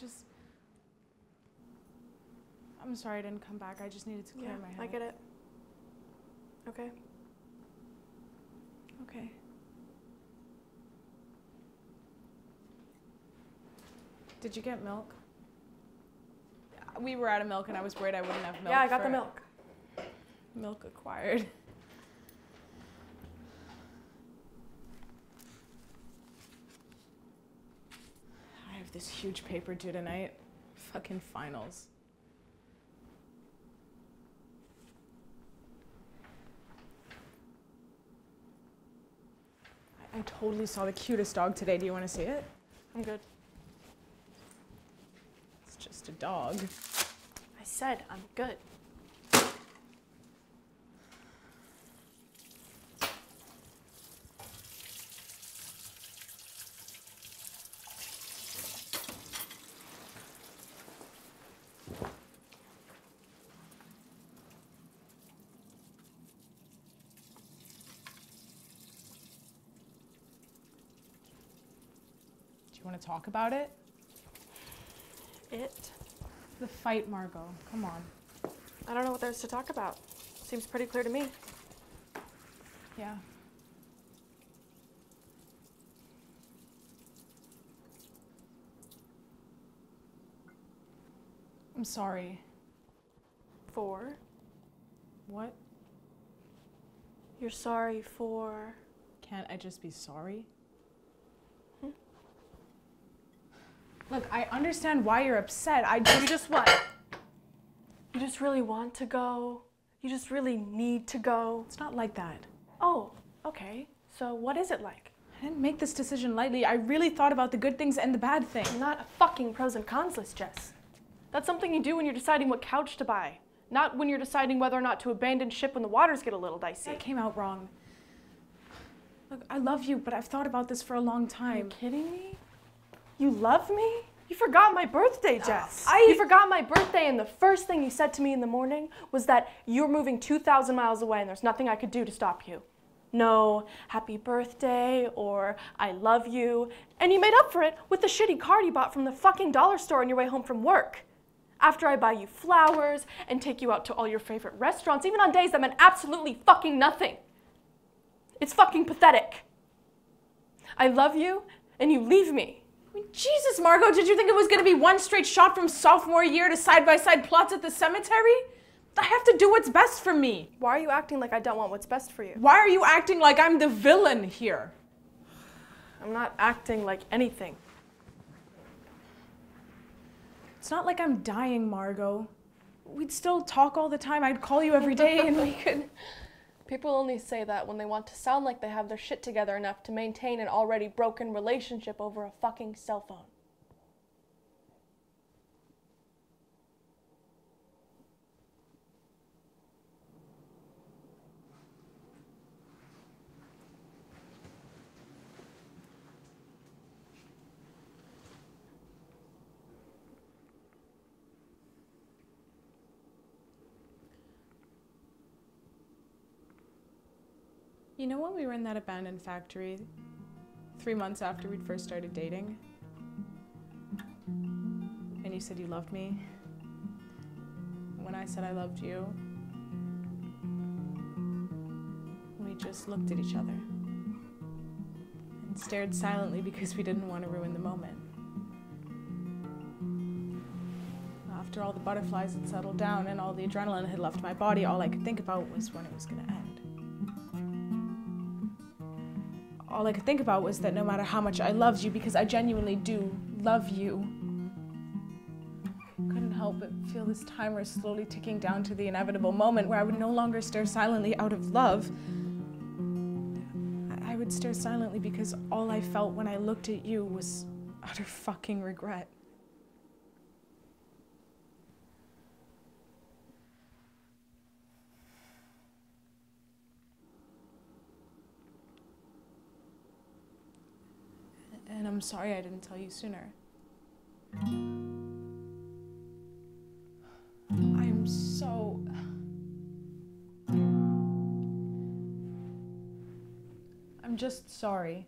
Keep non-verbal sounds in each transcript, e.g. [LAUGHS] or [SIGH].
just. I'm sorry I didn't come back. I just needed to clear Yeah, my head. I get it. Okay. Okay. Did you get milk? We were out of milk and I was worried I wouldn't have milk. yeah, I got for the milk. Milk acquired. [LAUGHS] this huge paper due tonight. Fucking finals. I, I totally saw the cutest dog today. Do you want to see it? I'm good. It's just a dog. I said I'm good. Want to talk about it? It? The fight, Margo. Come on. I don't know what there's to talk about. Seems pretty clear to me. Yeah. I'm sorry. For? What? You're sorry for. Can't I just be sorry? Look, I understand why you're upset. I You just. just what? You just really want to go? You just really need to go? It's not like that. Oh, okay. So what is it like? I didn't make this decision lightly. I really thought about the good things and the bad things. Not a fucking pros and cons list, Jess. That's something you do when you're deciding what couch to buy, not when you're deciding whether or not to abandon ship when the waters get a little dicey. That came out wrong. Look, I love you, but I've thought about this for a long time. Are you kidding me? You love me? You forgot my birthday, Jess. Oh, I- You forgot my birthday, and the first thing you said to me in the morning was that you're moving 2,000 miles away and there's nothing I could do to stop you. No, happy birthday or I love you. And you made up for it with the shitty card you bought from the fucking dollar store on your way home from work. After I buy you flowers and take you out to all your favorite restaurants, even on days that meant absolutely fucking nothing. It's fucking pathetic. I love you, and you leave me. Mean, Jesus, Margo, did you think it was going to be one straight shot from sophomore year to side by side plots at the cemetery? I have to do what's best for me. Why are you acting like I don't want what's best for you? Why are you acting like I'm the villain here? I'm not acting like anything. It's not like I'm dying, Margo. We'd still talk all the time. I'd call you every day and we could. [LAUGHS] People only say that when they want to sound like they have their shit together enough to maintain an already broken relationship over a fucking cell phone. You know when we were in that abandoned factory, three months after we'd first started dating? And you said you loved me? When I said I loved you? We just looked at each other and stared silently because we didn't want to ruin the moment. After all the butterflies had settled down and all the adrenaline had left my body, all I could think about was when it was going to end. All I could think about was that no matter how much I loved you, because I genuinely do love you, couldn't help but feel this timer slowly ticking down to the inevitable moment where I would no longer stare silently out of love. I- I would stare silently because all I felt when I looked at you was utter fucking regret. And I'm sorry I didn't tell you sooner. I am so. [SIGHS] I'm just sorry.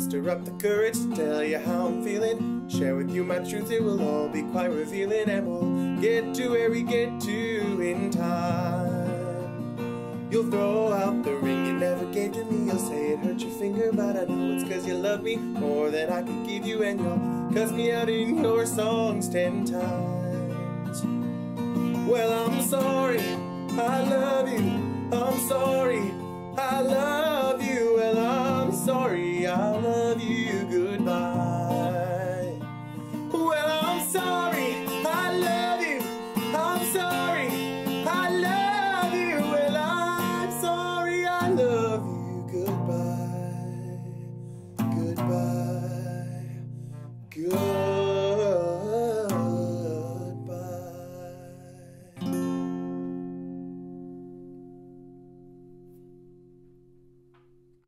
muster up the courage to tell you how I'm feeling. Share with you my truth, it will all be quite revealing, and we'll get to where we get to in time. You'll throw out the ring you never gave to me, you'll say it hurt your finger, but I know it's cause you love me more than I could give you, and you'll cuss me out in your songs ten times. Well, I'm sorry, I love you, I'm sorry, I love sorry, I love you.